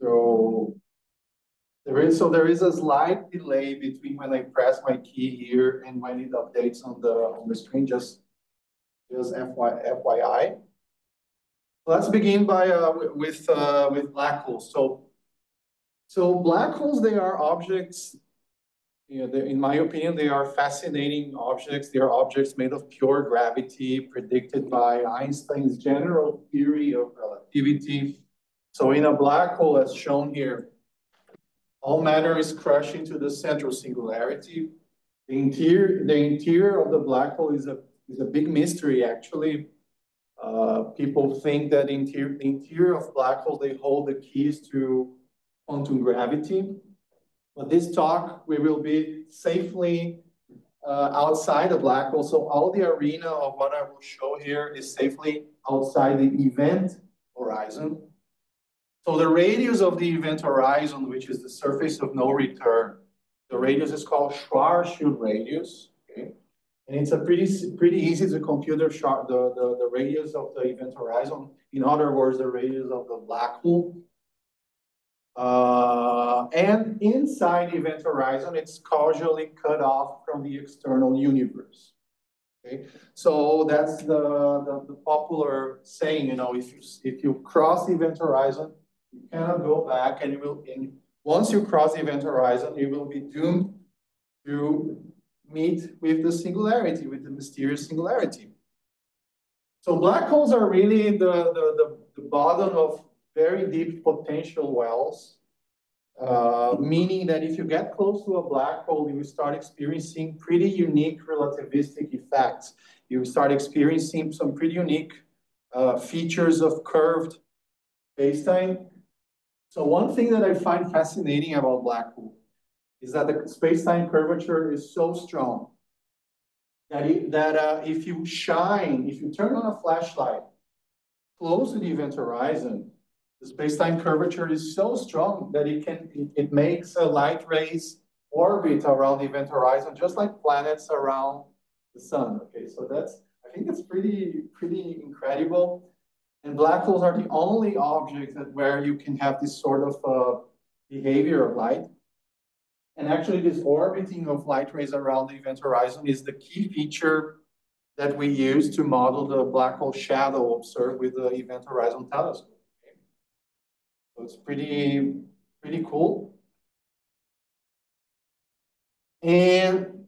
So there is so there is a slight delay between when I press my key here and when it updates on the on the screen. Just just FY, FYI. Let's begin by uh, with uh, with black holes. So so black holes they are objects. You know, in my opinion, they are fascinating objects. They are objects made of pure gravity, predicted by Einstein's general theory of relativity. So in a black hole, as shown here, all matter is crushed into the central singularity. The interior, the interior of the black hole is a, is a big mystery, actually. Uh, people think that interior, the interior of black holes, they hold the keys to quantum gravity. But this talk, we will be safely uh, outside the black hole. So all the arena of what I will show here is safely outside the event horizon. So the radius of the event horizon, which is the surface of no return, the radius is called Schwarzschild radius. Okay? And it's a pretty pretty easy to compute the, the, the, radius of the event horizon. In other words, the radius of the black hole. Uh, and inside the event horizon, it's causally cut off from the external universe. Okay, so that's the, the, the popular saying. You know, if you if you cross the event horizon, you cannot go back and you will, and once you cross the event horizon, you will be doomed to meet with the singularity, with the mysterious singularity. So black holes are really the, the, the, the bottom of very deep potential wells, uh, meaning that if you get close to a black hole, you start experiencing pretty unique relativistic effects. You start experiencing some pretty unique uh, features of curved spacetime so one thing that I find fascinating about black hole is that the space-time curvature is so strong that, it, that uh, if you shine, if you turn on a flashlight close to the event horizon, the space-time curvature is so strong that it can it, it makes a light rays orbit around the event horizon, just like planets around the sun. Okay, so that's I think it's pretty pretty incredible. And black holes are the only objects that where you can have this sort of uh, behavior of light. And actually this orbiting of light rays around the event horizon is the key feature that we use to model the black hole shadow observed with the Event Horizon Telescope. So it's pretty, pretty cool. And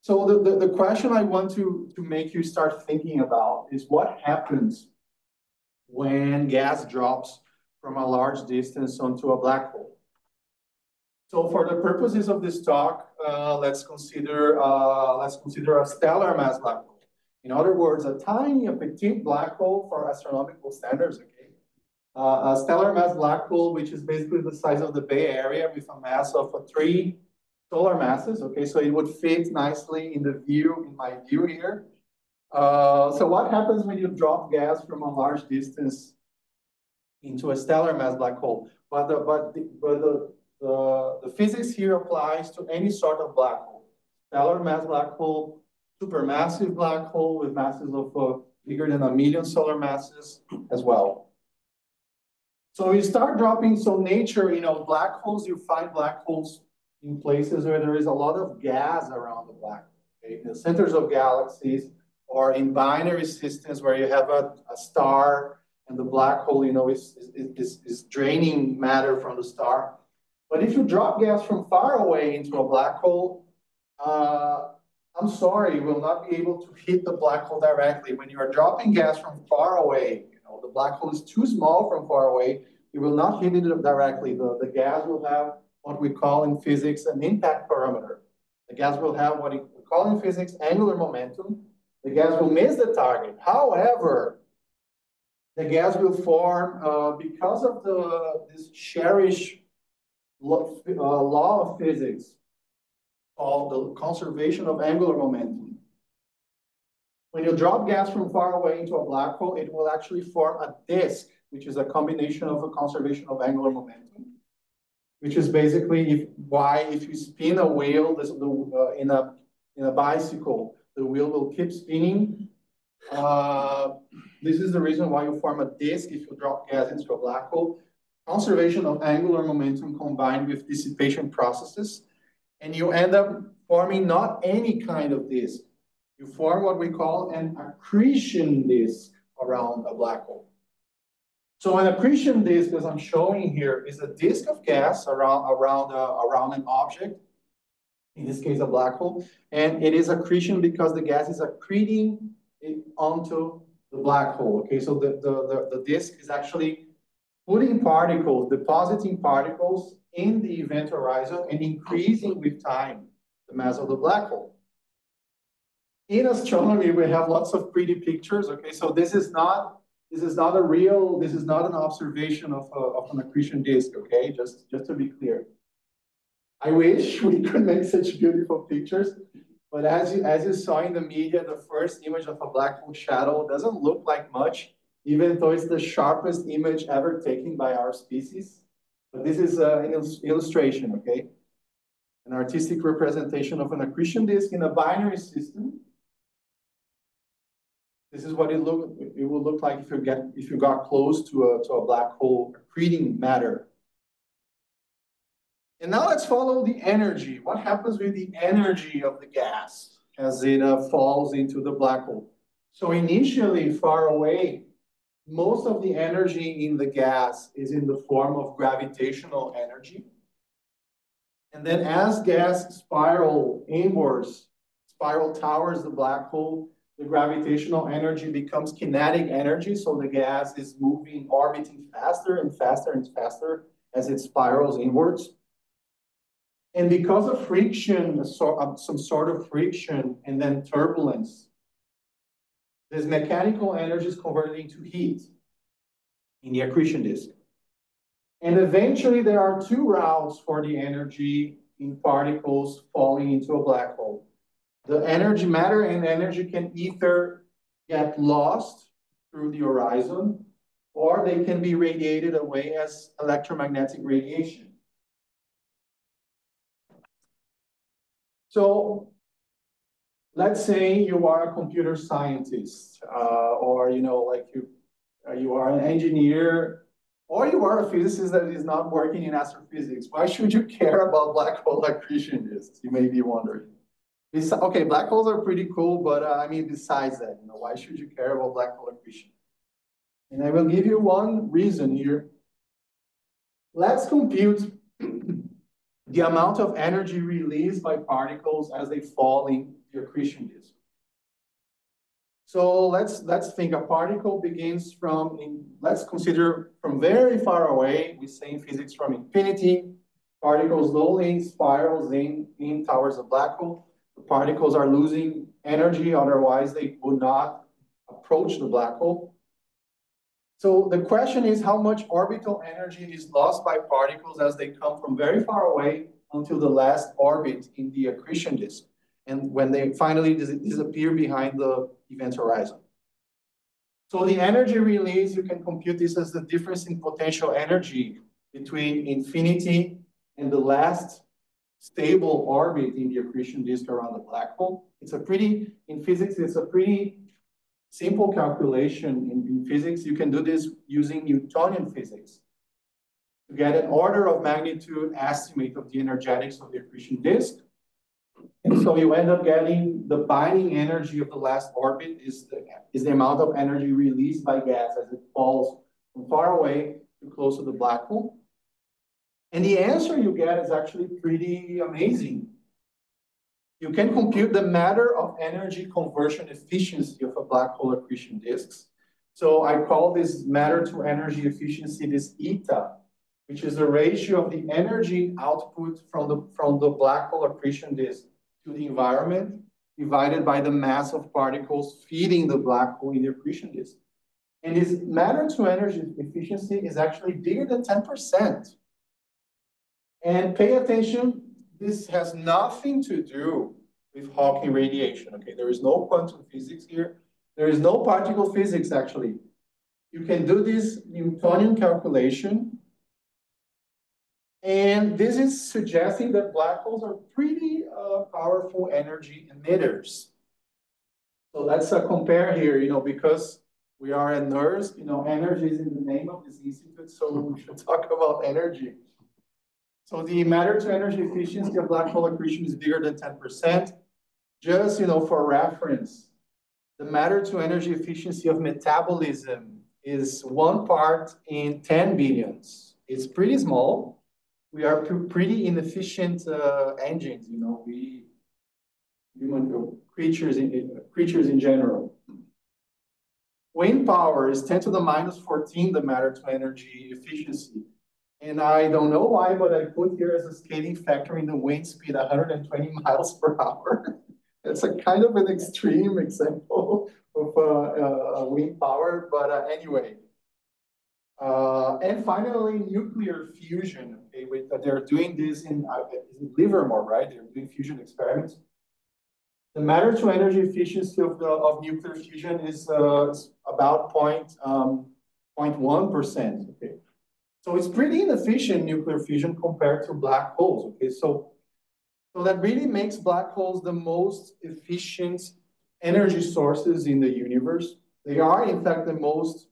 so the, the, the question I want to, to make you start thinking about is what happens when gas drops from a large distance onto a black hole. So for the purposes of this talk, uh, let's consider uh, let's consider a stellar mass black hole. In other words, a tiny, a petite black hole for astronomical standards. Okay, uh, a stellar mass black hole, which is basically the size of the Bay Area with a mass of three solar masses. Okay, so it would fit nicely in the view in my view here. Uh, so what happens when you drop gas from a large distance into a stellar mass black hole? But the, but the, but the, the, the physics here applies to any sort of black hole. Stellar mass black hole, supermassive black hole with masses of uh, bigger than a million solar masses as well. So you start dropping, so nature, you know, black holes, you find black holes in places where there is a lot of gas around the black hole, okay? The centers of galaxies, or in binary systems where you have a, a star and the black hole, you know, is, is, is, draining matter from the star. But if you drop gas from far away into a black hole, uh, I'm sorry, you will not be able to hit the black hole directly. When you are dropping gas from far away, you know, the black hole is too small from far away, you will not hit it directly. The, the gas will have what we call in physics an impact parameter. The gas will have what we call in physics angular momentum, the gas will miss the target. However, the gas will form uh, because of the this cherish law, uh, law of physics called the conservation of angular momentum. When you drop gas from far away into a black hole, it will actually form a disk, which is a combination of a conservation of angular momentum, which is basically if, why if you spin a wheel this, uh, in a in a bicycle, the wheel will keep spinning. Uh, this is the reason why you form a disk if you drop gas into a black hole. conservation of angular momentum combined with dissipation processes, and you end up forming not any kind of disk. You form what we call an accretion disk around a black hole. So an accretion disk, as I'm showing here, is a disk of gas around, around, uh, around an object, in this case, a black hole. And it is accretion because the gas is accreting onto the black hole. Okay, so the, the, the, the disk is actually putting particles, depositing particles in the event horizon and increasing with time the mass of the black hole. In astronomy, we have lots of pretty pictures. Okay, so this is not this is not a real, this is not an observation of, a, of an accretion disk, okay? Just, just to be clear. I wish we could make such beautiful pictures, but as you, as you saw in the media, the first image of a black hole shadow doesn't look like much, even though it's the sharpest image ever taken by our species. But this is uh, an illustration, okay? An artistic representation of an accretion disk in a binary system this is what it look it will look like if you get if you got close to a to a black hole accreting matter. And now let's follow the energy. What happens with the energy of the gas as it uh, falls into the black hole? So initially far away, most of the energy in the gas is in the form of gravitational energy. And then as gas spiral inwards, spiral towers the black hole, the gravitational energy becomes kinetic energy. So the gas is moving, orbiting faster and faster and faster as it spirals inwards. And because of friction, uh, some sort of friction and then turbulence, this mechanical energy is converted into heat in the accretion disk. And eventually there are two routes for the energy in particles falling into a black hole. The energy, matter and energy can either get lost through the horizon or they can be radiated away as electromagnetic radiation. So let's say you are a computer scientist uh, or, you know, like you, uh, you are an engineer or you are a physicist that is not working in astrophysics. Why should you care about black hole accretion disks? You may be wondering okay, black holes are pretty cool, but uh, I mean, besides that, you know, why should you care about black hole accretion? And I will give you one reason here. Let's compute the amount of energy released by particles as they fall in the accretion disk. So let's let's think a particle begins from in, let's consider from very far away. We say in physics from infinity, particles slowly spirals in in towards a black hole the particles are losing energy, otherwise they would not approach the black hole. So the question is how much orbital energy is lost by particles as they come from very far away until the last orbit in the accretion disk, and when they finally dis disappear behind the event horizon. So the energy release, you can compute this as the difference in potential energy between infinity and the last stable orbit in the accretion disk around the black hole. It's a pretty, in physics, it's a pretty simple calculation in, in physics. You can do this using Newtonian physics to get an order of magnitude estimate of the energetics of the accretion disk. And so you end up getting the binding energy of the last orbit is the, is the amount of energy released by gas as it falls from far away to close to the black hole. And the answer you get is actually pretty amazing. You can compute the matter of energy conversion efficiency of black hole accretion disks. So I call this matter to energy efficiency this eta, which is the ratio of the energy output from the, from the black hole accretion disk to the environment divided by the mass of particles feeding the black hole in the accretion disk. And this matter to energy efficiency is actually bigger than 10%. And pay attention, this has nothing to do with Hawking radiation, okay? There is no quantum physics here. There is no particle physics, actually. You can do this Newtonian calculation. And this is suggesting that black holes are pretty uh, powerful energy emitters. So let's uh, compare here, you know, because We are at NERSC, you know, energy is in the name of this institute, so we should talk about energy. So the matter to energy efficiency of black hole accretion is bigger than 10%. Just, you know, for reference, the matter to energy efficiency of metabolism is one part in 10 billions. It's pretty small. We are pretty inefficient uh, engines, you know, we human creatures in, creatures in general. Wind power is 10 to the minus 14, the matter to energy efficiency. And I don't know why, but I put here as a scaling factor in the wind speed 120 miles per hour. It's a kind of an extreme example of uh, uh, wind power, but uh, anyway. Uh, and finally, nuclear fusion. Okay, with, they're doing this in, uh, in Livermore, right? They're doing fusion experiments. The matter to energy efficiency of, the, of nuclear fusion is uh, about point, um, 0.1%. Okay. So it's pretty inefficient nuclear fusion compared to black holes. Okay, so, so that really makes black holes the most efficient energy sources in the universe. They are, in fact, the most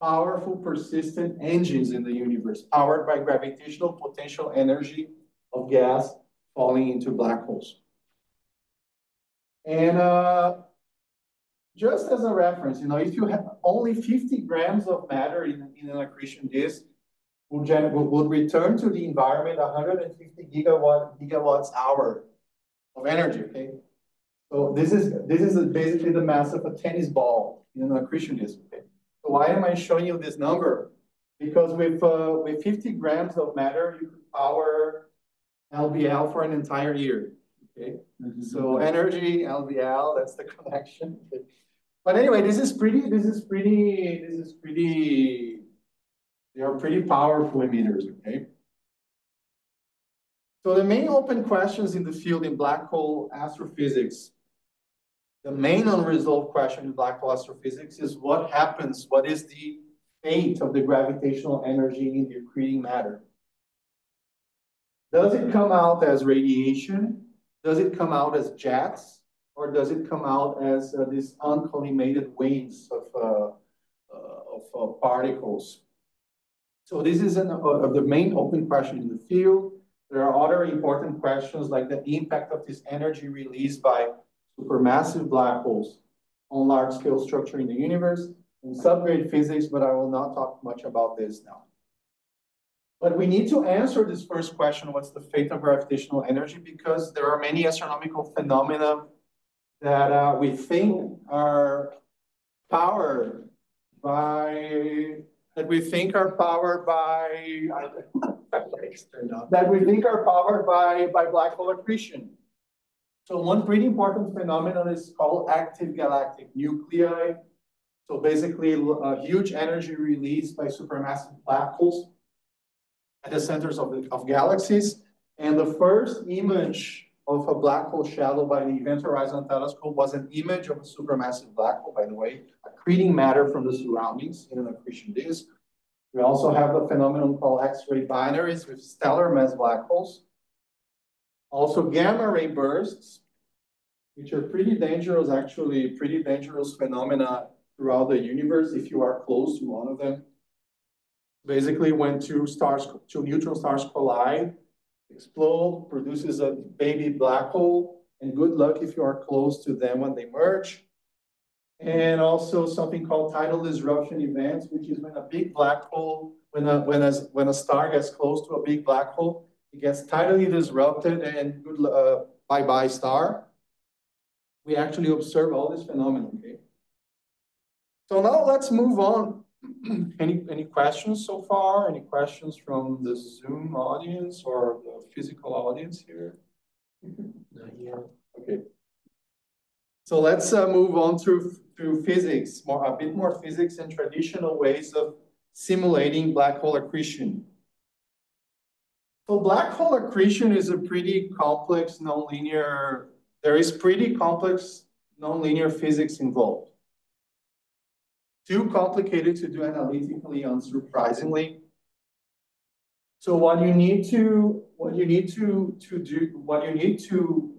powerful, persistent engines in the universe, powered by gravitational potential energy of gas falling into black holes. And uh, just as a reference, you know, if you have only 50 grams of matter in, in an accretion disk, would, would return to the environment 150 gigawatt gigawatts hour of energy. Okay, so this is this is basically the mass of a tennis ball in disk. Okay, so why am I showing you this number? Because with uh, with 50 grams of matter, you could power LBL for an entire year. Okay, so energy, LBL, that's the connection. But anyway, this is pretty, this is pretty, this is pretty, they are pretty powerful emitters, okay? So the main open questions in the field in black hole astrophysics, the main unresolved question in black hole astrophysics is what happens, what is the fate of the gravitational energy in the accreting matter? Does it come out as radiation does it come out as jets or does it come out as uh, these uncollimated waves of, uh, uh of uh, particles? So this is an, uh, the main open question in the field. There are other important questions like the impact of this energy released by supermassive black holes on large-scale structure in the universe and subgrid physics, but I will not talk much about this now. But we need to answer this first question, what's the fate of gravitational energy? Because there are many astronomical phenomena that uh, we think are powered by, that we think are powered by, that we think are powered by, by black hole accretion. So one pretty important phenomenon is called active galactic nuclei. So basically a huge energy released by supermassive black holes at the centers of, the, of galaxies. And the first image of a black hole shadow by the Event Horizon Telescope was an image of a supermassive black hole, by the way, accreting matter from the surroundings in an accretion disk. We also have a phenomenon called X-ray binaries with stellar mass black holes. Also gamma ray bursts, which are pretty dangerous, actually pretty dangerous phenomena throughout the universe if you are close to one of them basically when two stars, two neutron stars collide, explode, produces a baby black hole, and good luck if you are close to them when they merge. And also something called tidal disruption events, which is when a big black hole, when a, when a, when a star gets close to a big black hole, it gets tidally disrupted and good uh, bye-bye star. We actually observe all this phenomenon, okay? So now let's move on any any questions so far? Any questions from the Zoom audience or the physical audience here? Not yet. Okay. So let's uh, move on to to physics, more a bit more physics and traditional ways of simulating black hole accretion. So black hole accretion is a pretty complex nonlinear. There is pretty complex nonlinear physics involved too complicated to do analytically, unsurprisingly. So what you need to, what you need to, to do, what you need to,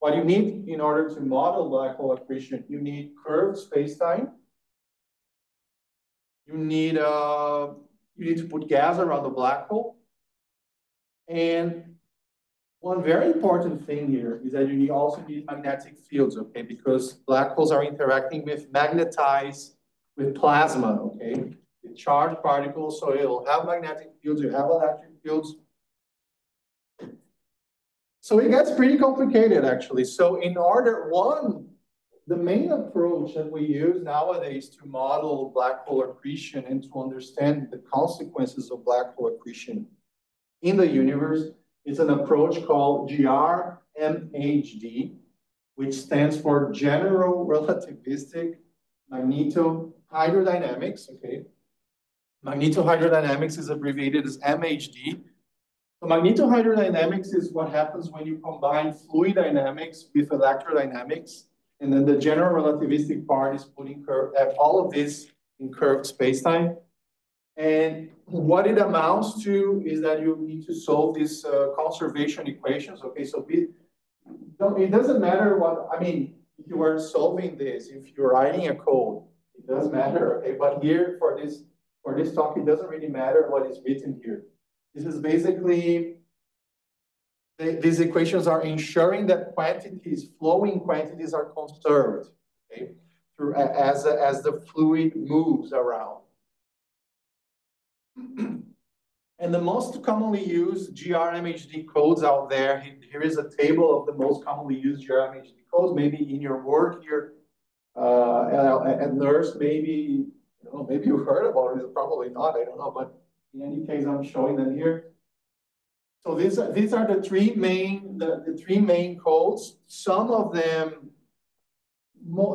what you need in order to model black hole accretion, you need curved spacetime you need uh, you need to put gas around the black hole. And one very important thing here is that you need also need magnetic fields, okay? Because black holes are interacting with magnetized, with plasma, okay? With charged particles, so it'll have magnetic fields, you have electric fields. So it gets pretty complicated, actually. So in order, one, the main approach that we use nowadays to model black hole accretion and to understand the consequences of black hole accretion in the universe is an approach called GRMHD, which stands for General Relativistic Magnetohydrodynamics, okay? Magnetohydrodynamics is abbreviated as MHD. So magnetohydrodynamics is what happens when you combine fluid dynamics with electrodynamics and then the general relativistic part is putting curve, uh, all of this in curved spacetime. And what it amounts to is that you need to solve these uh, conservation equations. Okay, so be, it doesn't matter what, I mean, if you are solving this, if you're writing a code, it does matter, okay? But here for this, for this talk, it doesn't really matter what is written here. This is basically these equations are ensuring that quantities, flowing quantities are conserved, okay, through, as, as the fluid moves around. and the most commonly used GRMHD codes out there, here is a table of the most commonly used GRMHD codes, maybe in your work here uh, at, at NERSC, maybe, know, maybe you've heard about it, probably not, I don't know, but in any case, I'm showing them here. So these are, these are the three main the, the three main codes. Some of them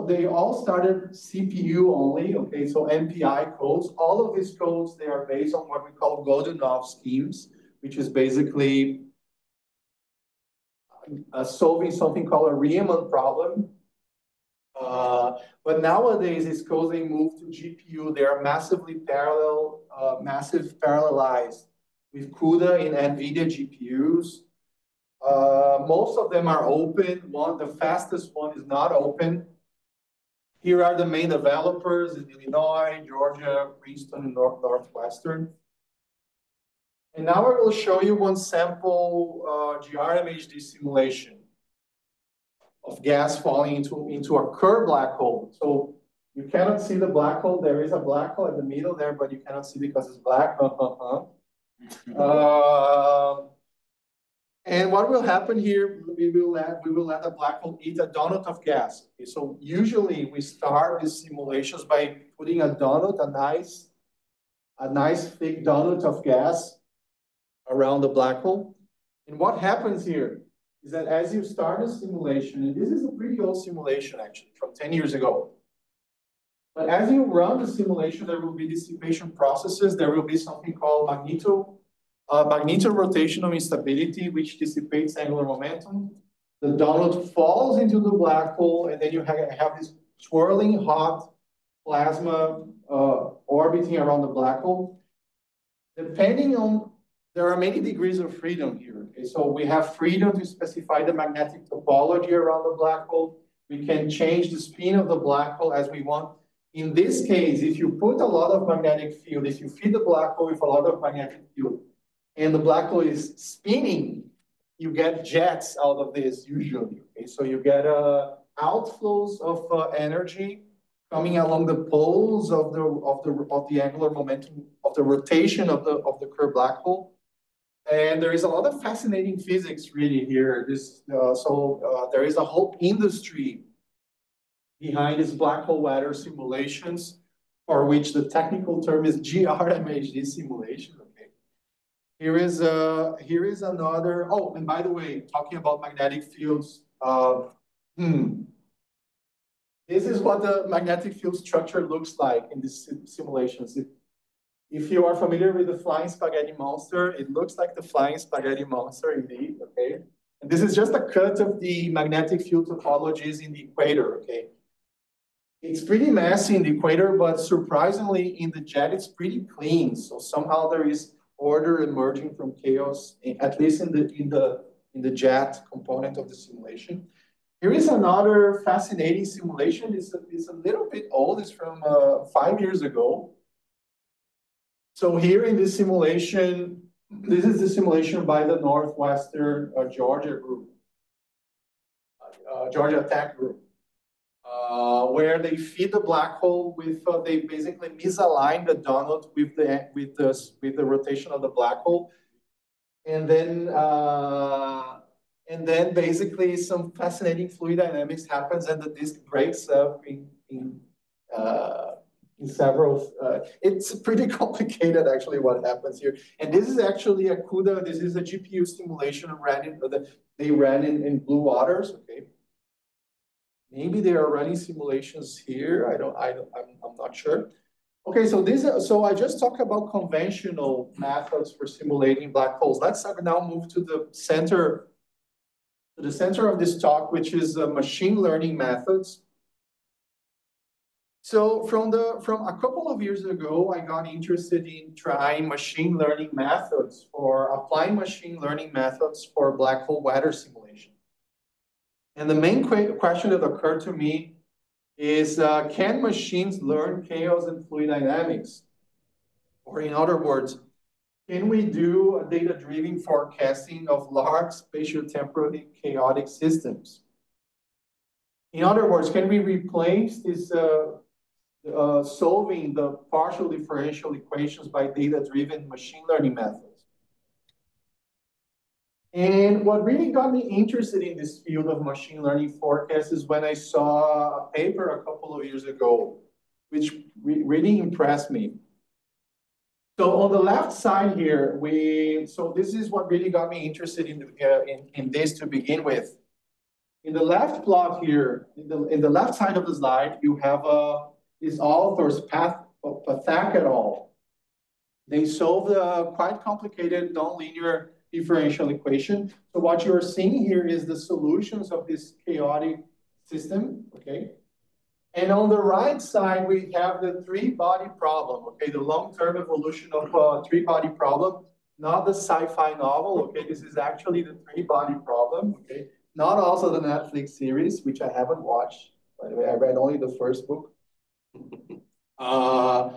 they all started CPU only, okay, so MPI codes. All of these codes, they are based on what we call Godunov schemes, which is basically uh, solving something called a Riemann problem. Uh, but nowadays, it's codes, they move to GPU. They are massively parallel, uh, massive parallelized with CUDA in NVIDIA GPUs. Uh, most of them are open. One, the fastest one is not open. Here are the main developers in Illinois, Georgia, Princeton, and North Northwestern. And now I will show you one sample GRMHD simulation of gas falling into, into a Kerr black hole. So you cannot see the black hole. There is a black hole in the middle there, but you cannot see because it's black. uh, and what will happen here, we will let we will let the black hole eat a donut of gas. Okay, so usually we start these simulations by putting a donut, a nice, a nice thick donut of gas around the black hole. And what happens here is that as you start a simulation, and this is a pretty old simulation actually from 10 years ago, but as you run the simulation, there will be dissipation processes. There will be something called magneto, uh, instability, which dissipates angular momentum. The donut falls into the black hole, and then you have, have this swirling hot plasma uh, orbiting around the black hole. Depending on, there are many degrees of freedom here. Okay? So we have freedom to specify the magnetic topology around the black hole. We can change the spin of the black hole as we want. In this case, if you put a lot of magnetic field, if you feed the black hole with a lot of magnetic field, and the black hole is spinning, you get jets out of this usually. Okay? So you get uh, outflows of uh, energy coming along the poles of the of the of the angular momentum of the rotation of the of the Kerr black hole. And there is a lot of fascinating physics really here. This uh, so uh, there is a whole industry behind these black hole weather simulations, for which the technical term is GRMHD simulation. Okay. Here is uh, here is another. Oh, and by the way, talking about magnetic fields. Uh, hmm. This is what the magnetic field structure looks like in these simulations. If, if you are familiar with the flying spaghetti monster, it looks like the flying spaghetti monster indeed, okay? And this is just a cut of the magnetic field topologies in the equator, okay? It's pretty messy in the equator, but surprisingly in the jet, it's pretty clean. So somehow there is order emerging from chaos, at least in the, in the, in the jet component of the simulation. Here is another fascinating simulation. It's a, it's a little bit old. It's from uh, five years ago. So here in this simulation, this is the simulation by the Northwestern uh, Georgia group, uh, Georgia Tech group, uh, where they feed the black hole with uh, they basically misalign the donut with the with the with the rotation of the black hole, and then uh, and then basically some fascinating fluid dynamics happens, and the disk breaks up in in uh, several, uh, it's pretty complicated actually what happens here. And this is actually a CUDA, this is a GPU simulation ran in, the, they ran in, in Blue Waters, okay? Maybe they are running simulations here. I don't, I don't, I'm, I'm not sure. Okay, so this, so I just talked about conventional methods for simulating black holes. Let's now move to the center, to the center of this talk, which is uh, machine learning methods. So from the from a couple of years ago, I got interested in trying machine learning methods for applying machine learning methods for black hole weather simulation. And the main question that occurred to me is, uh, can machines learn chaos and fluid dynamics? Or in other words, can we do a data-driven forecasting of large spatial-temporally chaotic systems? In other words, can we replace this uh, uh, solving the partial differential equations by data-driven machine learning methods. And what really got me interested in this field of machine learning forecasts is when I saw a paper a couple of years ago, which re really impressed me. So on the left side here, we so this is what really got me interested in, uh, in, in this to begin with. In the left plot here, in the, in the left side of the slide, you have a his authors, Path, Pathak. They solved a uh, quite complicated nonlinear differential equation. So what you're seeing here is the solutions of this chaotic system, okay? And on the right side, we have the three-body problem, okay? The long-term evolution of uh, a three-body problem, not the sci-fi novel, okay? This is actually the three-body problem, okay? Not also the Netflix series, which I haven't watched. By the way, I read only the first book. Uh,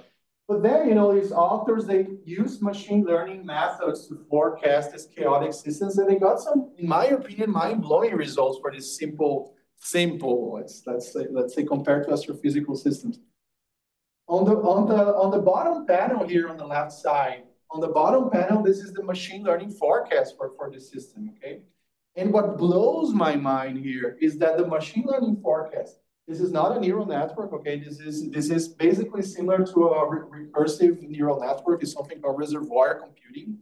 but then, you know, these authors, they use machine learning methods to forecast these chaotic systems, and they got some, in my opinion, mind-blowing results for this simple, simple, let's, let's say, let's say compared to astrophysical systems. On the, on, the, on the bottom panel here on the left side, on the bottom panel, this is the machine learning forecast for, for the system, okay? And what blows my mind here is that the machine learning forecast this is not a neural network, okay? This is this is basically similar to a re recursive neural network. It's something called reservoir computing.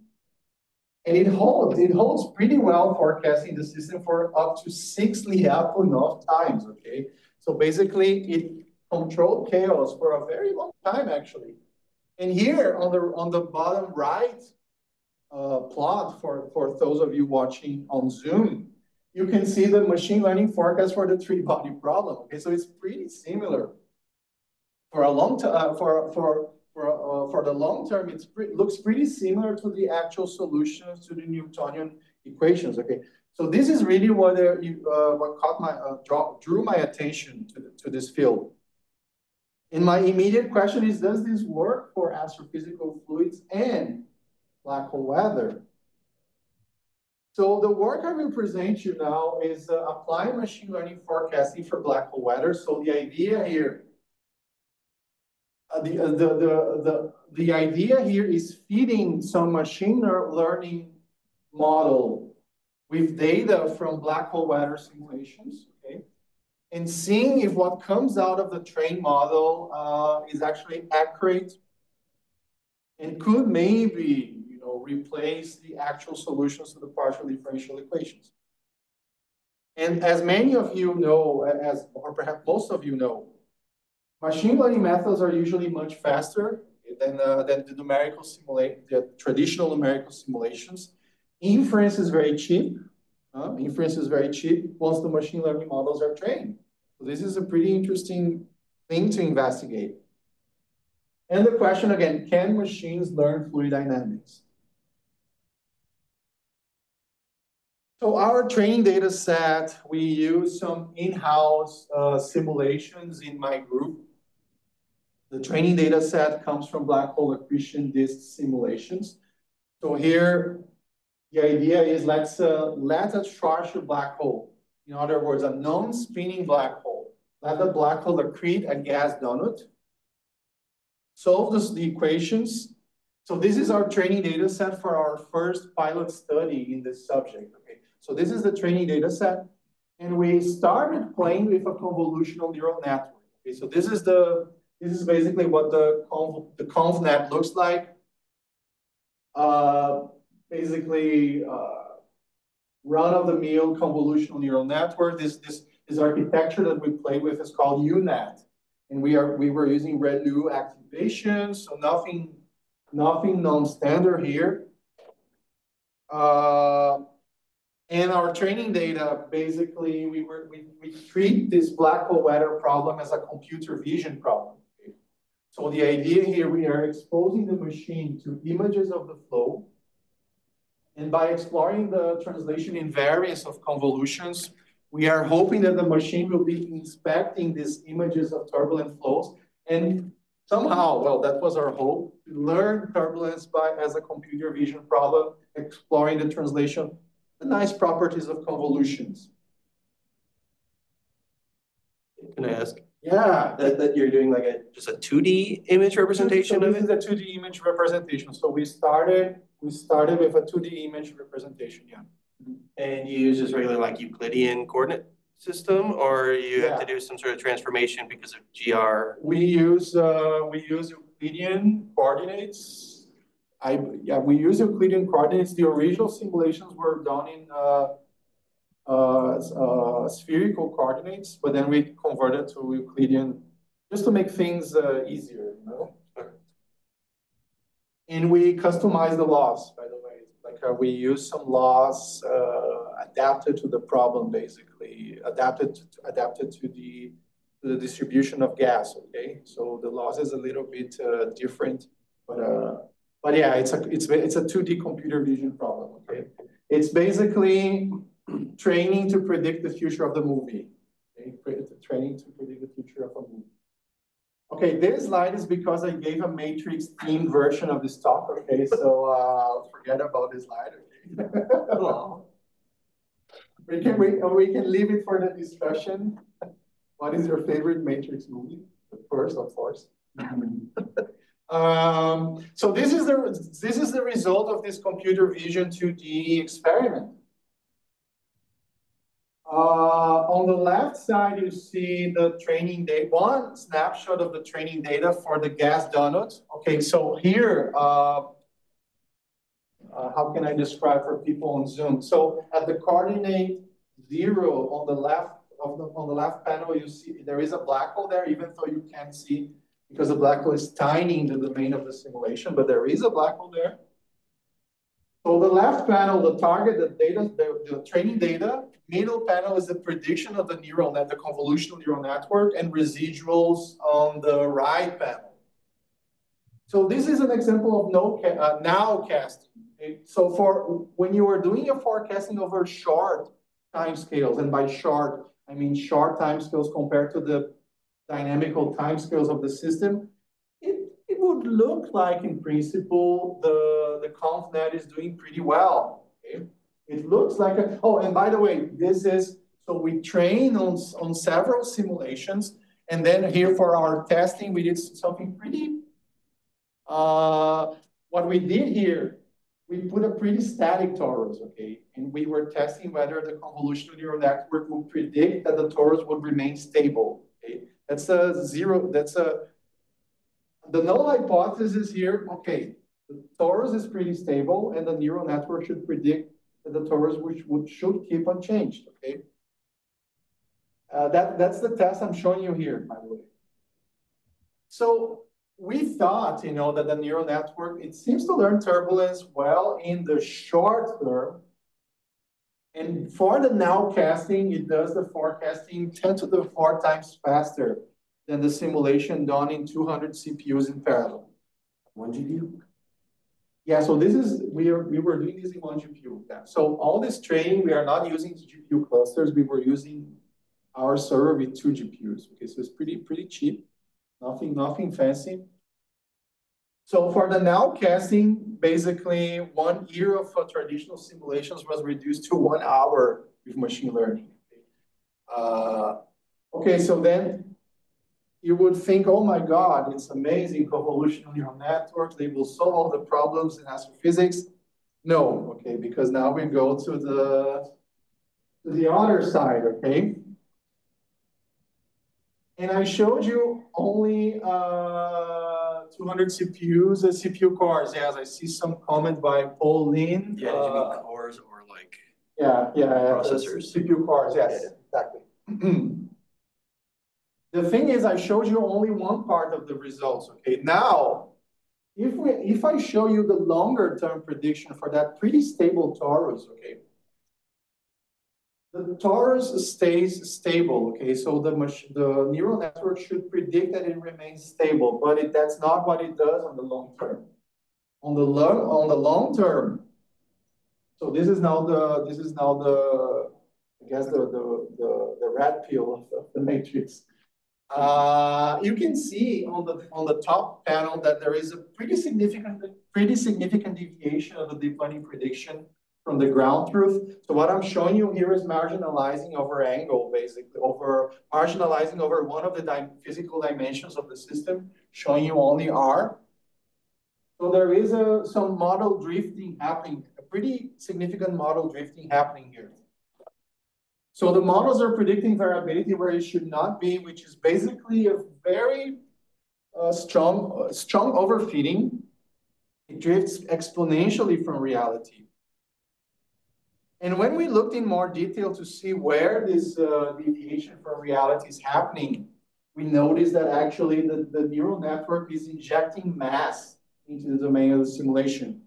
And it holds, it holds pretty well forecasting the system for up to six Lyapunov times, okay? So basically it controlled chaos for a very long time, actually. And here on the on the bottom right uh, plot for, for those of you watching on Zoom, you can see the machine learning forecast for the three-body problem. Okay, so it's pretty similar. For a long time, uh, for for for uh, for the long term, it pre looks pretty similar to the actual solutions to the Newtonian equations. Okay, so this is really what uh, uh, what caught my uh, draw, drew my attention to to this field. And my immediate question is, does this work for astrophysical fluids and black hole weather? So the work I will present you now is uh, applying machine learning forecasting for black hole weather. So the idea here, uh, the, uh, the, the, the, the idea here is feeding some machine learning model with data from black hole weather simulations, okay? And seeing if what comes out of the trained model uh, is actually accurate and could maybe replace the actual solutions to the partial differential equations. And as many of you know, as or perhaps most of you know, machine learning methods are usually much faster than, uh, than the numerical simulate, the traditional numerical simulations. Inference is very cheap. Uh, inference is very cheap once the machine learning models are trained. So this is a pretty interesting thing to investigate. And the question again, can machines learn fluid dynamics? So our training data set, we use some in-house uh, simulations in my group. The training data set comes from black hole accretion disk simulations. So here, the idea is let's uh, let a black hole. In other words, a non-spinning black hole. Let the black hole accrete a gas donut. Solve this, the equations. So this is our training data set for our first pilot study in this subject. So this is the training data set. And we started playing with a convolutional neural network. Okay, so this is the this is basically what the conv, the convnet looks like. Uh, basically, uh, run-of-the-mill convolutional neural network. This this this architecture that we play with is called UNet, and we are we were using ReLU activation, so nothing nothing non-standard here. Uh, and our training data, basically, we, were, we, we treat this black hole weather problem as a computer vision problem. So the idea here, we are exposing the machine to images of the flow. And by exploring the translation invariance of convolutions, we are hoping that the machine will be inspecting these images of turbulent flows and somehow, well, that was our hope, learn turbulence by as a computer vision problem, exploring the translation, the nice properties of convolutions. Can I ask? Yeah. That, that you're doing like a, just a 2D image representation so of this it? is a 2D image representation. So we started we started with a 2D image representation, yeah. And you use just regular like Euclidean coordinate system, or you have to do some sort of transformation because of GR? We use uh, we use Euclidean coordinates. I yeah, we use Euclidean coordinates. The original simulations were done in uh, uh, uh, spherical coordinates, but then we converted to Euclidean just to make things uh, easier, you know. And we customize the laws, by the way. Like uh, we use some laws uh, adapted to the problem, basically adapted to, adapted to the to the distribution of gas. Okay, so the loss is a little bit different, but but yeah, it's a it's it's a two D computer vision problem. Okay, it's basically training to predict the future of the movie. Okay, training to predict the future of a movie. Okay, this slide is because I gave a matrix themed version of this talk. Okay, so uh, forget about this slide. Okay. we can we, we can leave it for the discussion. What is your favorite matrix movie? The first, of course. um, so this is the this is the result of this computer vision 2D experiment. Uh, on the left side, you see the training data, one snapshot of the training data for the gas donuts. Okay, so here, uh, uh, how can I describe for people on Zoom? So at the coordinate zero on the left of the on the left panel, you see there is a black hole there, even though you can't see because the black hole is tiny in the domain of the simulation, but there is a black hole there. So the left panel, the target, the data, the, the training data, middle panel is the prediction of the neural net, the convolutional neural network, and residuals on the right panel. So this is an example of no uh, now casting. Okay? So for when you are doing a forecasting over short time scales, and by short, I mean short time scales compared to the dynamical time scales of the system, it it would look like in principle the, the ConvNet is doing pretty well. Okay? It looks like, a, oh, and by the way, this is, so we train on, on several simulations. And then here for our testing, we did something pretty, uh, what we did here, we put a pretty static torus, okay? And we were testing whether the convolutional neural network would predict that the torus would remain stable, okay? That's a zero, that's a, the null hypothesis here, okay, the torus is pretty stable and the neural network should predict that the torus which would, should keep unchanged, okay? Uh, that, that's the test I'm showing you here, by the way. So we thought, you know, that the neural network, it seems to learn turbulence well in the short term. And for the now casting, it does the forecasting 10 to the four times faster than the simulation done in 200 CPUs in parallel. One GPU? Yeah, so this is, we are we were doing this in one GPU. Yeah. So all this training, we are not using GPU clusters. We were using our server with two GPUs. Okay, so it's pretty, pretty cheap. nothing, nothing fancy. So for the nowcasting, basically one year of uh, traditional simulations was reduced to one hour with machine learning. Uh, okay, so then you would think, oh my God, it's amazing, convolutional neural networks, they will solve all the problems in astrophysics. No, okay, because now we go to the, to the other side, okay? And I showed you only uh, 200 CPUs and CPU cores. Yes, I see some comment by Paul Lin. Yeah, uh, you mean cores or like yeah, yeah, processors? CPU cores, yes, yeah. exactly. the thing is, I showed you only one part of the results. Okay, now if we if I show you the longer term prediction for that pretty stable torus, okay, the torus stays stable, okay? So the, the neural network should predict that it remains stable, but it, that's not what it does on the long term. On the long, on the long term, so this is now the, this is now the, I guess the, the, the, the red pill of the, the matrix. Uh, you can see on the on the top panel that there is a pretty significant pretty significant deviation of the deep learning prediction from the ground truth. So what I'm showing you here is marginalizing over angle, basically, over marginalizing over one of the di physical dimensions of the system, showing you only R. So there is a, some model drifting happening, a pretty significant model drifting happening here. So the models are predicting variability where it should not be, which is basically a very uh, strong, uh, strong overfitting. It drifts exponentially from reality. And when we looked in more detail to see where this uh, deviation from reality is happening, we noticed that actually the, the neural network is injecting mass into the domain of the simulation.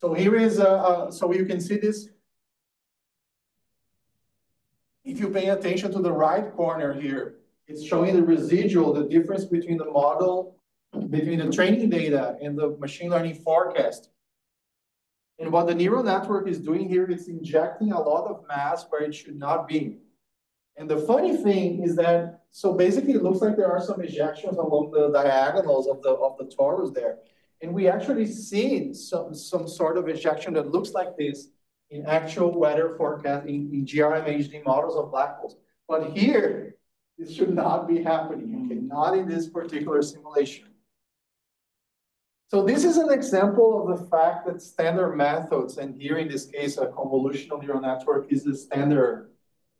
So here is, a, a, so you can see this. If you pay attention to the right corner here, it's showing the residual, the difference between the model, between the training data and the machine learning forecast. And what the neural network is doing here is injecting a lot of mass where it should not be. And the funny thing is that, so basically it looks like there are some ejections along the diagonals of the, of the torus there. And we actually see some, some sort of ejection that looks like this in actual weather forecasting in GRMHD models of black holes. But here, this should not be happening, okay? Not in this particular simulation. So this is an example of the fact that standard methods, and here in this case, a convolutional neural network is the standard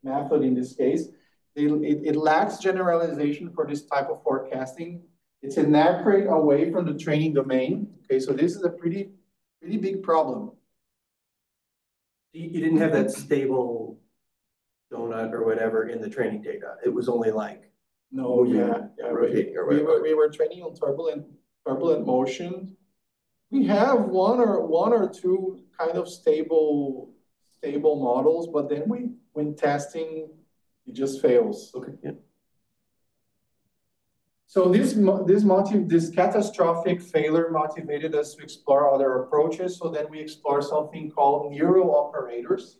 method in this case. It, it, it lacks generalization for this type of forecasting. It's inaccurate away from the training domain. Okay, so this is a pretty, pretty big problem. You didn't have that stable donut or whatever in the training data. It was only like no, oh, yeah, yeah, rotating or whatever. We were, we were training on turbulent turbulent motion. We have one or one or two kind of stable stable models, but then we when testing, it just fails. Okay. Yeah. So this this motive this catastrophic failure motivated us to explore other approaches. So then we explore something called neural operators.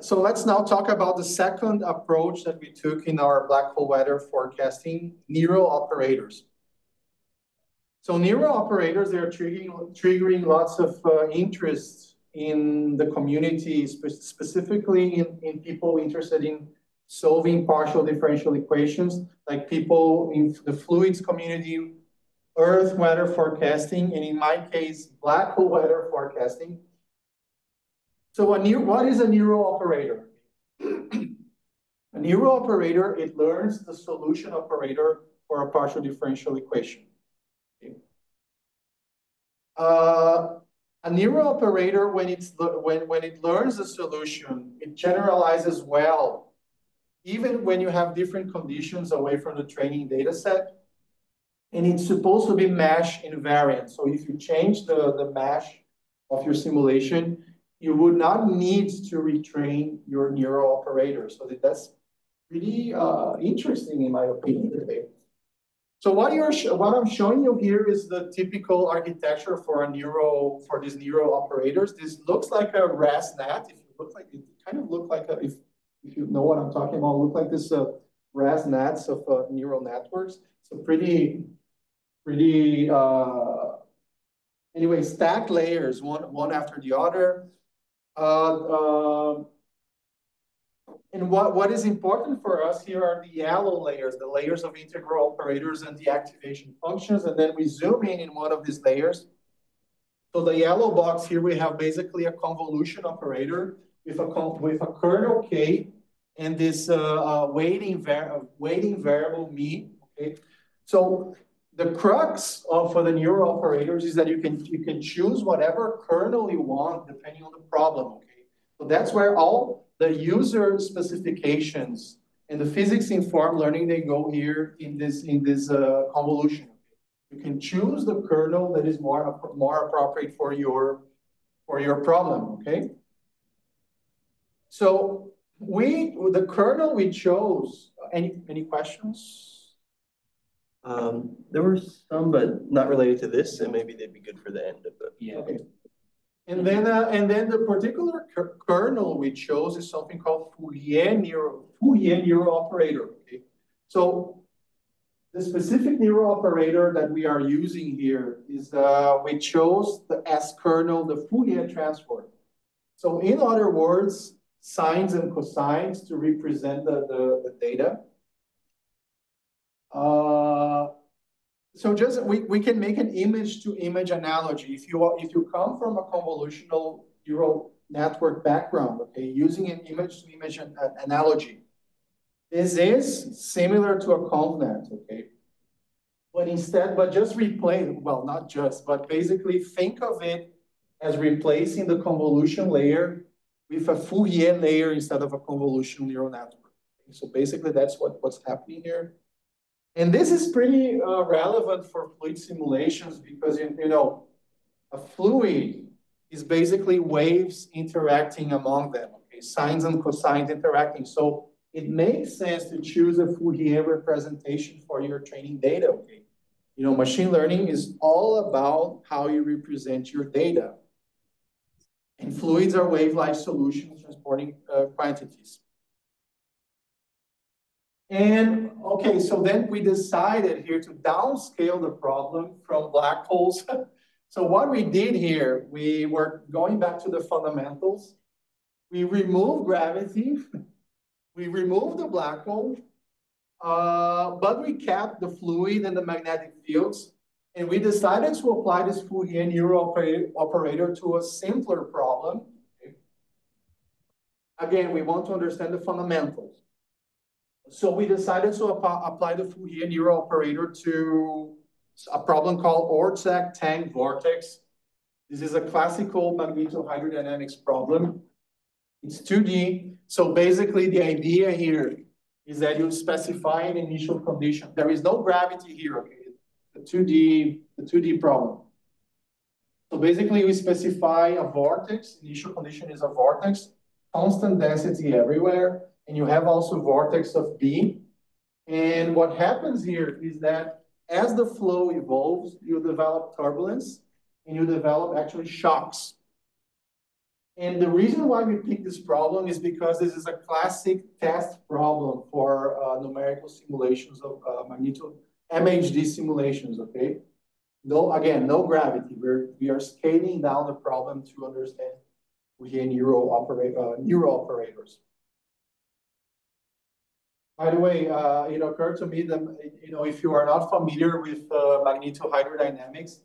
So let's now talk about the second approach that we took in our black hole weather forecasting, neural operators. So neural operators, they're triggering, triggering lots of uh, interest in the community, spe specifically in, in people interested in solving partial differential equations, like people in the fluids community, Earth weather forecasting, and in my case, black hole weather forecasting. So a new, what is a neural operator? a neural operator, it learns the solution operator for a partial differential equation. Uh, a neural operator, when, it's, when, when it learns a solution, it generalizes well, even when you have different conditions away from the training data set. And it's supposed to be mesh invariant. So if you change the, the mesh of your simulation, you would not need to retrain your neural operator. So that's pretty uh, interesting in my opinion. So what you're what I'm showing you here is the typical architecture for a neural for these neural operators. This looks like a ResNet. If you look like it kind of look like a if if you know what I'm talking about, look like this uh, ResNets of uh, neural networks. So pretty, pretty, uh, anyway, stacked layers, one, one after the other. Uh, uh, and what, what is important for us here are the yellow layers, the layers of integral operators and the activation functions. And then we zoom in in one of these layers. So the yellow box here, we have basically a convolution operator with a, with a kernel K and this uh, uh, weighting, var weighting variable me. Okay, so the crux of for the neural operators is that you can you can choose whatever kernel you want depending on the problem. Okay, so that's where all the user specifications and the physics informed learning they go here in this in this uh, convolution. You can choose the kernel that is more more appropriate for your for your problem. Okay. So we the kernel we chose. Any any questions? Um, there were some, but not related to this, and maybe they'd be good for the end of the. Yeah. Okay. And then, uh, and then the particular kernel we chose is something called Fourier neural Fourier neural operator. Okay, so the specific neural operator that we are using here is uh, we chose the S kernel, the Fourier transform. So in other words, sines and cosines to represent the, the, the data. Uh, so just we, we can make an image to image analogy. If you if you come from a convolutional neural network background, okay, using an image to image an, an analogy, this is similar to a convnet, okay. But instead, but just replace, well, not just, but basically think of it as replacing the convolution layer with a Fourier layer instead of a convolutional neural network. So basically that's what, what's happening here. And this is pretty uh, relevant for fluid simulations because, you, you know, a fluid is basically waves interacting among them, okay? Sines and cosines interacting. So it makes sense to choose a Fourier representation for your training data, okay? You know, machine learning is all about how you represent your data. And fluids are wave-like solutions transporting uh, quantities. And okay, so then we decided here to downscale the problem from black holes. so what we did here, we were going back to the fundamentals. We removed gravity. We removed the black hole, uh, but we kept the fluid and the magnetic fields. And we decided to apply this Fourier neural operator to a simpler problem. Again, we want to understand the fundamentals. So we decided to apply the Fourier neural operator to a problem called Orszag-Tang vortex. This is a classical magnetohydrodynamics problem. It's 2D. So basically the idea here is that you specify an initial condition. There is no gravity here, okay? The 2D, the 2D problem. So basically we specify a vortex, initial condition is a vortex, constant density everywhere, and you have also vortex of B. And what happens here is that as the flow evolves, you develop turbulence and you develop actually shocks. And the reason why we pick this problem is because this is a classic test problem for uh, numerical simulations of uh, magneto MHD simulations, okay? No, again, no gravity. We're, we are scaling down the problem to understand neural, operate, uh, neural operators. By the way, uh, it occurred to me that, you know, if you are not familiar with uh, magnetohydrodynamics,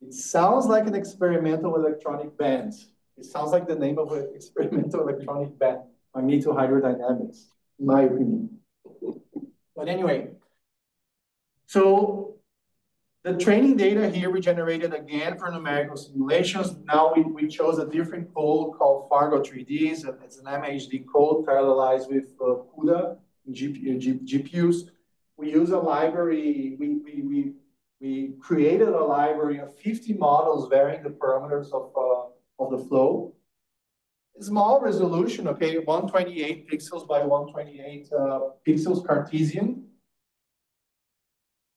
it sounds like an experimental electronic band. It sounds like the name of an experimental electronic band, magnetohydrodynamics, in my opinion. But anyway, so the training data here we generated again for numerical simulations. Now we, we chose a different code called Fargo 3D. It's an MHD code parallelized with uh, CUDA GPUs. We use a library, we, we, we, we created a library of 50 models varying the parameters of, uh, of the flow. Small resolution, okay, 128 pixels by 128 uh, pixels Cartesian.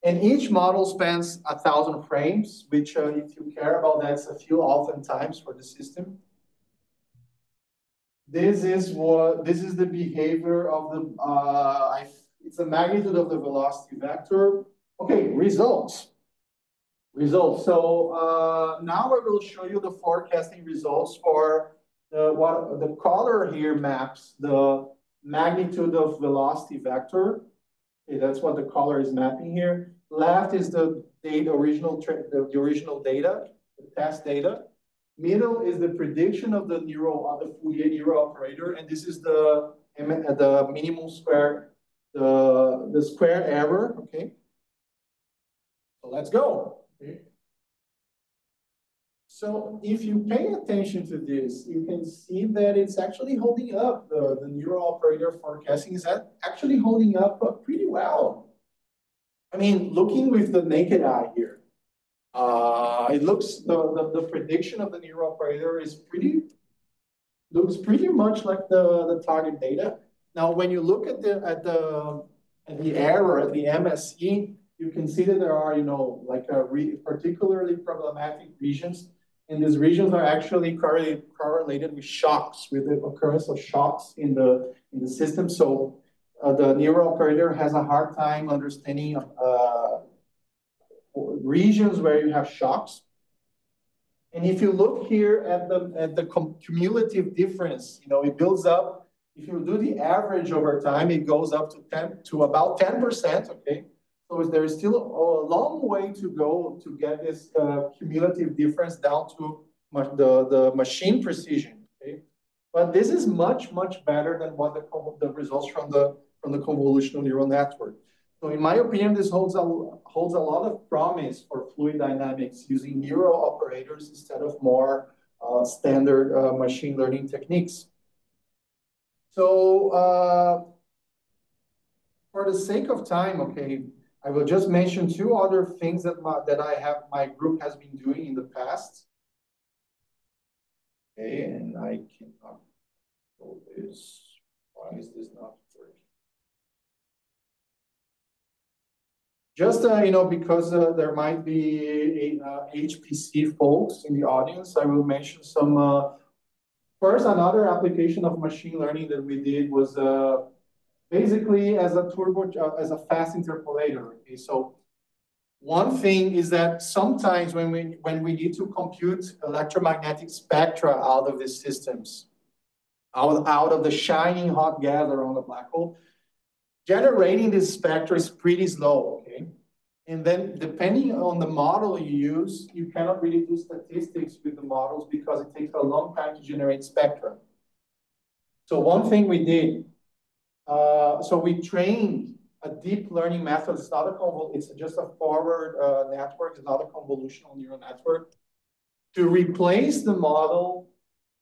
And each model spans a thousand frames, which uh, if you care about that's a few Alfvén times for the system. This is what this is the behavior of the uh, it's the magnitude of the velocity vector. Okay, results. Results. So uh, now I will show you the forecasting results for the what the color here maps the magnitude of velocity vector. Okay, that's what the color is mapping here. Left is the data original the, the original data, the test data. Middle is the prediction of the neural of the Fourier neural operator, and this is the uh, the minimum square the the square error. Okay, so let's go. Okay. So if you pay attention to this, you can see that it's actually holding up. The, the neural operator forecasting is actually holding up pretty well. I mean, looking with the naked eye here, uh, it looks, the, the, the prediction of the neural operator is pretty, looks pretty much like the, the target data. Now, when you look at the, at the, at the error, at the MSE, you can see that there are, you know, like particularly problematic regions and these regions are actually correlated, correlated with shocks, with the occurrence of shocks in the, in the system. So uh, the neural operator has a hard time understanding uh, regions where you have shocks. And if you look here at the, at the cumulative difference, you know, it builds up. If you do the average over time, it goes up to 10 to about 10%, okay? So there is still a long way to go to get this uh, cumulative difference down to the, the machine precision. Okay? But this is much, much better than what the, the results from the, from the convolutional neural network. So in my opinion, this holds a, holds a lot of promise for fluid dynamics using neural operators instead of more uh, standard uh, machine learning techniques. So uh, for the sake of time, okay, I will just mention two other things that my, that I have my group has been doing in the past. Okay, and I cannot go this. Why is this not working? Just uh, you know, because uh, there might be a, uh, HPC folks in the audience, I will mention some. Uh, first, another application of machine learning that we did was uh, basically as a turbo, uh, as a fast interpolator. Okay, so one thing is that sometimes when we when we need to compute electromagnetic spectra out of these systems, out, out of the shining hot gas around the black hole, generating this spectra is pretty slow? And then depending on the model you use, you cannot really do statistics with the models because it takes a long time to generate spectra. So one thing we did uh, so we trained a deep learning method. It's not a convol, it's just a forward uh, network. It's not a convolutional neural network to replace the model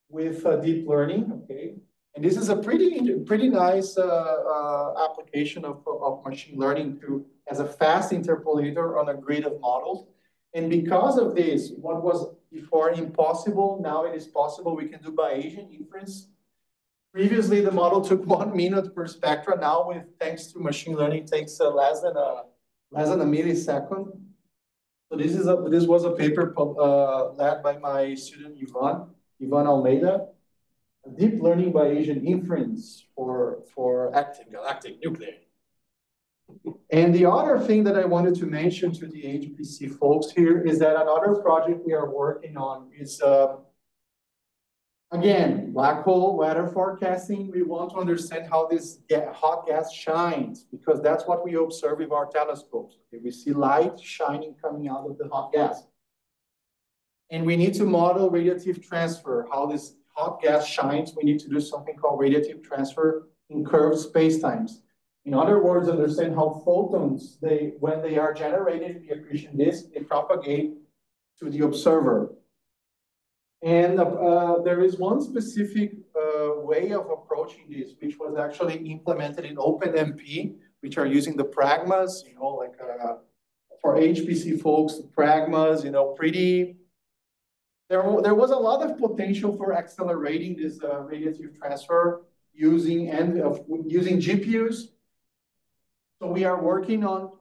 with uh, deep learning. Okay, and this is a pretty pretty nice uh, uh, application of, of machine learning to as a fast interpolator on a grid of models. And because of this, what was before impossible, now it is possible. We can do Bayesian inference Previously, the model took one minute per spectra. Now, with thanks to machine learning, it takes uh, less than a less than a millisecond. So this is a this was a paper uh, led by my student Ivan Ivan Almeida, deep learning Bayesian inference for for active galactic nuclei. And the other thing that I wanted to mention to the HPC folks here is that another project we are working on is. Uh, Again, black hole weather forecasting, we want to understand how this hot gas shines because that's what we observe with our telescopes. Okay, we see light shining coming out of the hot gas. And we need to model radiative transfer, how this hot gas shines. We need to do something called radiative transfer in curved spacetimes. In other words, understand how photons, they, when they are generated in the accretion disk, they propagate to the observer. And uh, there is one specific uh, way of approaching this, which was actually implemented in OpenMP, which are using the pragmas, you know, like uh, for HPC folks, pragmas, you know, pretty, there, there was a lot of potential for accelerating this uh, radiative transfer using and using GPUs. So we are working on,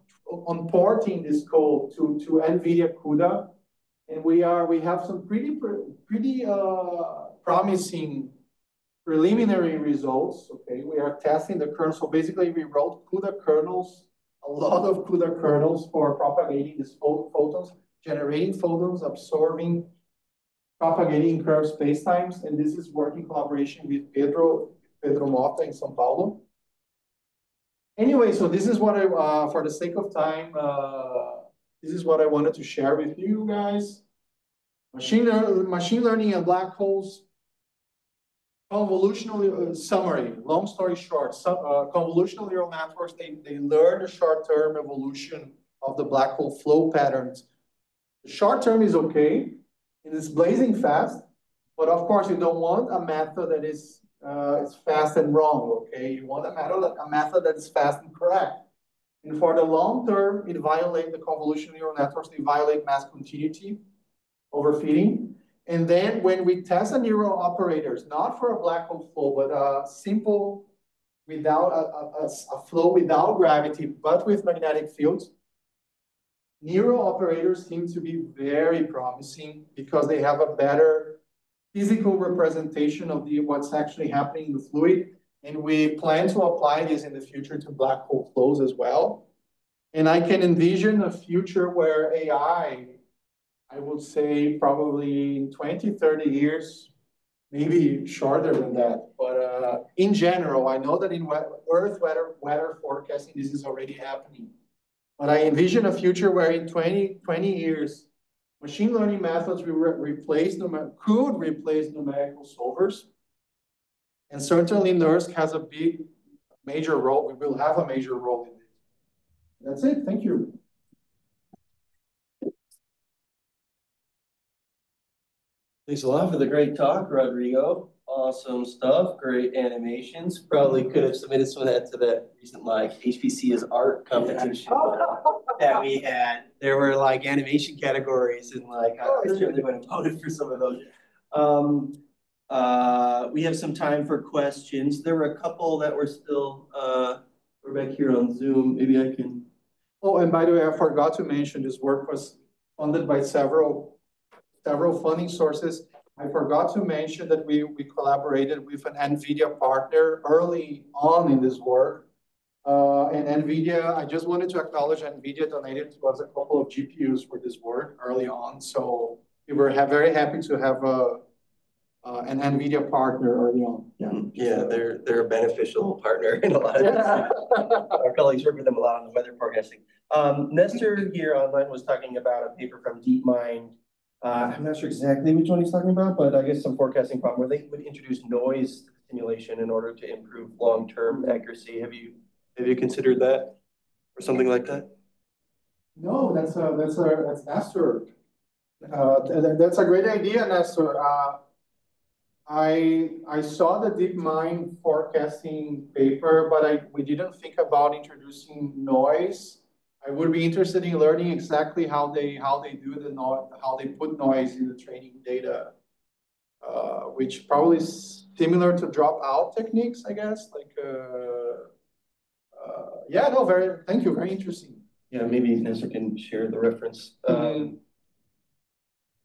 porting this code to, to NVIDIA CUDA, and we are we have some pretty pretty uh, promising preliminary results, okay, we are testing the kernel. So basically we wrote CUDA kernels, a lot of CUDA kernels for propagating these photons, generating photons, absorbing, propagating curved spacetimes. And this is working collaboration with Pedro, Pedro Mota in São Paulo. Anyway, so this is what I, uh, for the sake of time, uh, this is what I wanted to share with you guys. Machine, machine learning and black holes convolutional uh, summary, long story short, uh, convolutional neural networks, they, they learn the short-term evolution of the black hole flow patterns. The short term is okay, and it is blazing fast, but of course you don't want a method that is, uh, is fast and wrong, okay? You want a method, a method that is fast and correct. And for the long term, it violates the convolutional neural networks, they violate mass continuity, overfitting, and then when we test the neural operators, not for a black hole flow, but a simple without a, a, a flow without gravity, but with magnetic fields, neural operators seem to be very promising because they have a better physical representation of the what's actually happening in the fluid. And we plan to apply this in the future to black hole flows as well. And I can envision a future where AI I would say probably in 20, 30 years, maybe shorter than that. But uh, in general, I know that in Earth weather, weather forecasting, this is already happening. But I envision a future where in 20, 20 years, machine learning methods will re replace could replace numerical solvers. And certainly NERSC has a big, major role. We will have a major role in this. That's it. Thank you. Thanks a lot for the great talk, Rodrigo. Awesome stuff, great animations. Probably could have submitted some of that to that recent like HPC is art competition that we had. There were like animation categories and like I certainly would have voted for some of those. Um, uh, we have some time for questions. There were a couple that were still uh, we're back here on Zoom. Maybe I can. Oh, and by the way, I forgot to mention this work was funded by several several funding sources. I forgot to mention that we, we collaborated with an NVIDIA partner early on in this work. Uh, and NVIDIA, I just wanted to acknowledge NVIDIA donated to us a couple of GPUs for this work early on. So we were very happy to have a, uh, an NVIDIA partner early on. Yeah, yeah, they're they're a beneficial partner in a lot of yeah. Our colleagues work with them a lot on the weather forecasting. Um, Nestor here online was talking about a paper from DeepMind uh, I'm not sure exactly which one he's talking about, but I guess some forecasting problem where they would introduce noise to the simulation in order to improve long-term accuracy. Have you have you considered that or something like that? No, that's a that's a that's Nestor. Uh, that's a great idea, Nestor. Uh, I I saw the DeepMind forecasting paper, but I we didn't think about introducing noise I would be interested in learning exactly how they how they do the noise, how they put noise in the training data, uh, which probably is similar to dropout techniques, I guess. Like, uh, uh, yeah, no, very. Thank you, very interesting. Yeah, maybe Nestor can share the reference. Um,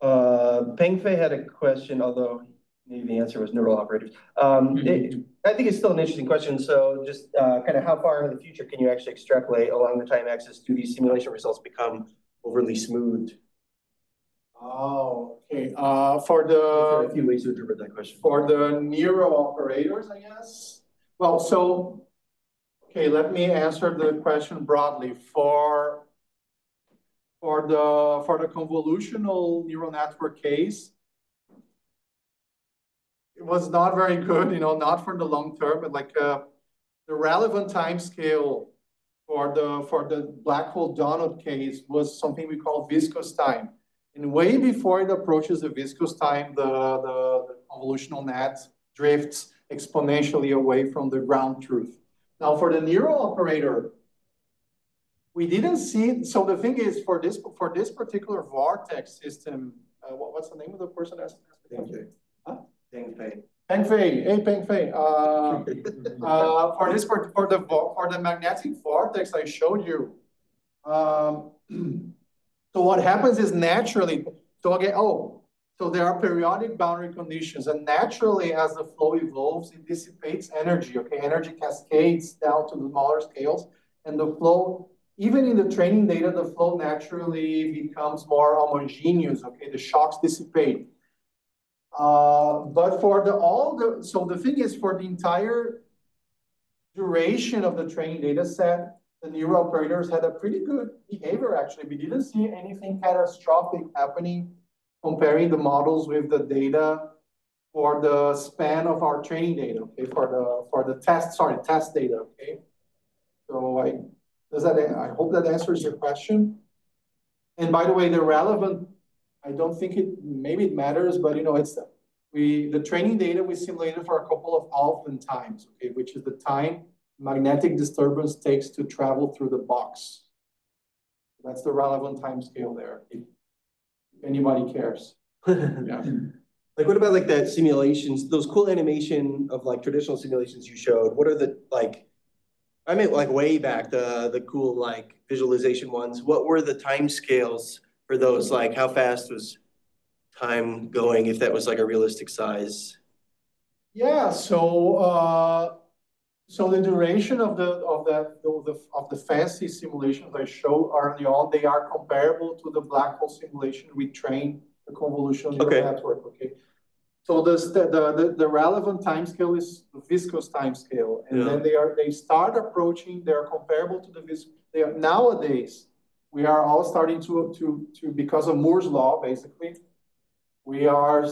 uh, Peng Fei had a question, although maybe the answer was neural operators. Um, mm-hmm. it, I think it's still an interesting question. So just uh, kind of how far into the future can you actually extrapolate along the time axis? Do these simulation results become overly smooth? Oh, okay. Uh, for the a few ways to interpret that question. For the neural operators, I guess. Well, so okay, let me answer the question broadly. For for the for the convolutional neural network case, it was not very good, you know, not for the long term, but like uh, the relevant time scale for the for the black hole donut case was something we call viscous time. And way before it approaches the viscous time, the, the, the convolutional net drifts exponentially away from the ground truth. Now for the neural operator, we didn't see, so the thing is for this for this particular vortex system, uh, what, what's the name of the person that's Huh? Peng Fei. Peng Fei, hey Peng Fei. Uh, uh, for this for, for the for the magnetic vortex I showed you. Um, so what happens is naturally. So again, oh, So there are periodic boundary conditions, and naturally, as the flow evolves, it dissipates energy, okay? Energy cascades down to the smaller scales, and the flow, even in the training data, the flow naturally becomes more homogeneous, okay? The shocks dissipate. Uh, but for the all the, so the thing is, for the entire duration of the training data set, the neural operators had a pretty good behavior, actually. We didn't see anything catastrophic happening comparing the models with the data for the span of our training data, okay, for the for the test, sorry, test data, okay. So I does that I hope that answers your question. And by the way, the relevant, I don't think it maybe it matters, but you know, it's we the training data we simulated for a couple of Alfvén times, okay, which is the time magnetic disturbance takes to travel through the box. That's the relevant time scale there anybody cares. yeah. Like what about like that simulations, those cool animation of like traditional simulations you showed? What are the like I mean like way back the the cool like visualization ones. What were the time scales for those? Like how fast was time going if that was like a realistic size? Yeah, so uh so the duration of the of the, of the of the fancy simulations I showed early on, they are comparable to the black hole simulation we trained the convolutional okay. network. Okay. So the, the, the relevant time scale is the viscous time scale. And yeah. then they are they start approaching, they are comparable to the viscous. They are nowadays, we are all starting to to to because of Moore's law, basically, we are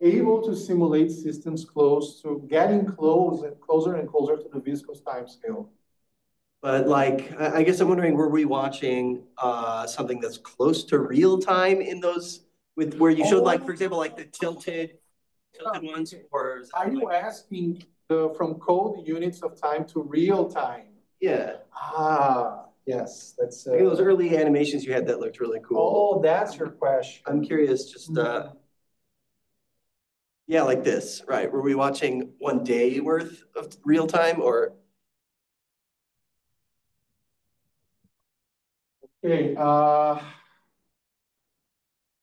able to simulate systems close to getting close and closer and closer to the viscous time scale. But like, I guess I'm wondering, were we watching uh, something that's close to real time in those with where you showed oh, like, for example, like the tilted tilted ones, or are you like... asking the, from code units of time to real time? Yeah. Ah, yes, that's uh, those early animations you had that looked really cool. Oh, that's your question. I'm curious, just uh, mm-hmm. Yeah, like this, right? Were we watching one day worth of real time or? Okay, uh.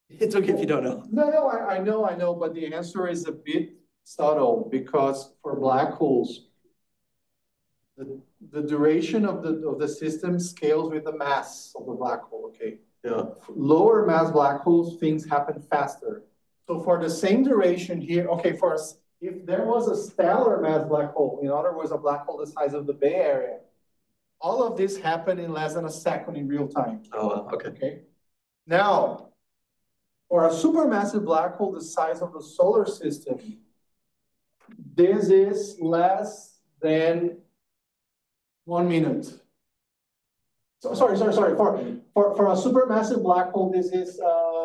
It's okay if you don't know. No, no, I, I know, I know, but the answer is a bit subtle because for black holes, the, the duration of the of the system scales with the mass of the black hole, okay? Yeah. Lower mass black holes, things happen faster. So for the same duration here, okay, for us, if there was a stellar mass black hole, in other words, a black hole the size of the Bay Area, all of this happened in less than a second in real time. Oh, okay. Okay. Now, for a supermassive black hole the size of the solar system, this is less than one minute. So, sorry, sorry, sorry. For, for, for a supermassive black hole, this is uh,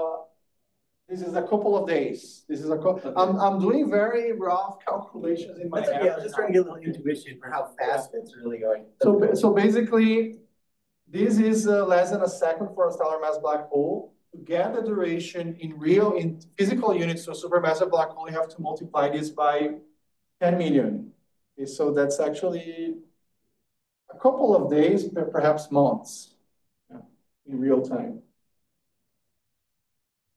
this is a couple of days. This is a couple. I'm, I'm doing very rough calculations in my head. Yeah, I'm just trying to get a little intuition for how fast yeah. it's really going. So, so basically, this is uh, less than a second for a stellar mass black hole. To get the duration in real, in physical units, so supermassive black hole, you have to multiply this by 10 million. Okay, so that's actually a couple of days, perhaps months, yeah, in real time.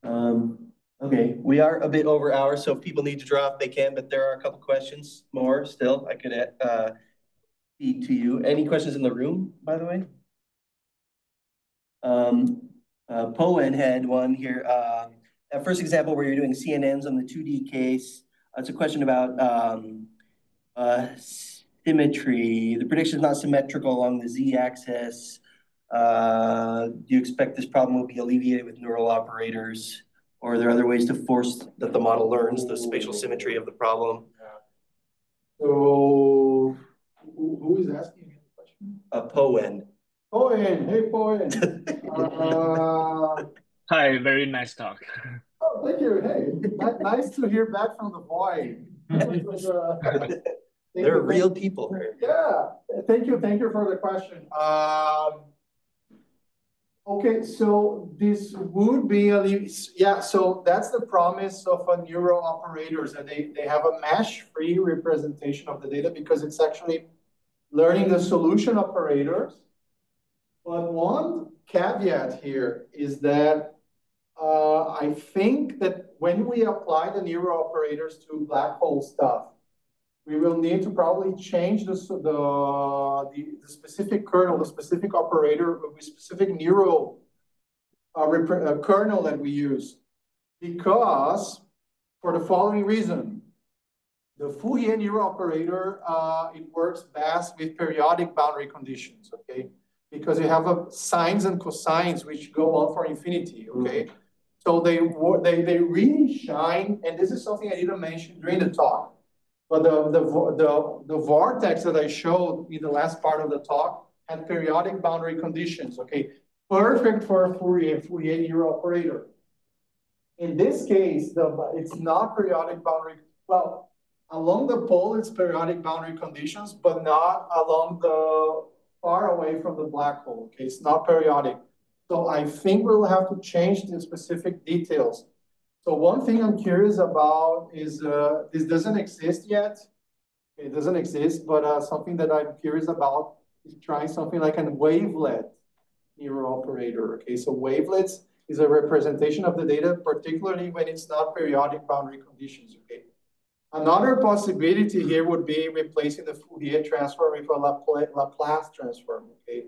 Um, Okay, we are a bit over hours, so if people need to drop, they can, but there are a couple questions more still I could uh, feed to you. Any questions in the room, by the way? Um, uh, Poen had one here. Uh, a first example where you're doing CNNs on the 2D case. Uh, it's a question about um, uh, symmetry. The prediction is not symmetrical along the z-axis. Uh, do you expect this problem will be alleviated with neural operators? Or are there other ways to force that the model learns the spatial symmetry of the problem? Yeah. So who is asking the question? A Poen. Poen, hey Poen. uh, Hi, very nice talk. Oh, thank you. Hey, nice to hear back from the void. uh, They're real people. Yeah, thank you, thank you for the question. Um, Okay, so this would be a yeah. So that's the promise of a neural operators that they they have a mesh-free representation of the data because it's actually learning the solution operators. But one caveat here is that uh, I think that when we apply the neural operators to black hole stuff, we will need to probably change the, the, the, the specific kernel, the specific operator, the specific neural uh, uh, kernel that we use. Because for the following reason, the Fourier neural operator, uh, it works best with periodic boundary conditions, okay? Because you have a sines and cosines which go on for infinity, okay? Mm -hmm. So they, they, they really shine, and this is something I didn't mention during the talk. But the, the, the, the vortex that I showed in the last part of the talk had periodic boundary conditions, okay? Perfect for a Fourier, Fourier neural operator. In this case, the, it's not periodic boundary, well, along the pole, it's periodic boundary conditions, but not along the far away from the black hole, okay? It's not periodic. So I think we'll have to change the specific details. So one thing I'm curious about is uh, this doesn't exist yet. It doesn't exist, but uh, something that I'm curious about is trying something like a wavelet neural operator. Okay, so wavelets is a representation of the data, particularly when it's not periodic boundary conditions. Okay. Another possibility here would be replacing the Fourier transform with a Laplace transform. Okay.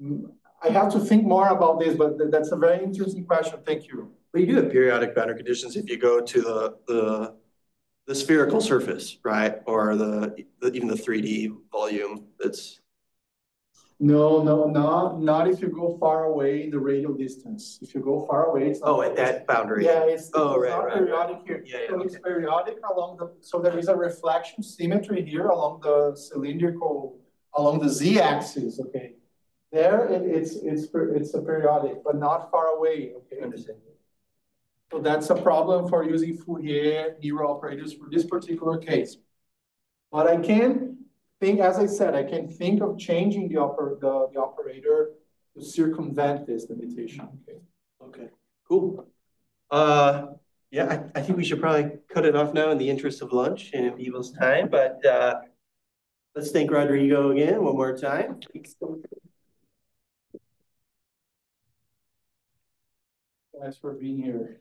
Mm, I have to think more about this, but that's a very interesting question. Thank you. Well, you do have periodic boundary conditions if you go to the the, the spherical surface, right, or the, the even the three D volume. That's no, no, not not if you go far away in the radial distance. If you go far away, it's oh, at that boundary. Yeah, it's, oh, it's right, not right, periodic right. here. Yeah, yeah, so okay. it's periodic along the. So there is a reflection symmetry here along the cylindrical, along the z-axis. Okay, there it, it's it's it's a periodic, but not far away. Okay. Understand. So that's a problem for using Fourier neural operators for this particular case. But I can think, as I said, I can think of changing the, oper the, the operator to circumvent this limitation. Okay. Okay, cool. Uh, yeah, I, I think we should probably cut it off now in the interest of lunch and people's time, but uh, let's thank Rodrigo again one more time. Thanks for being here.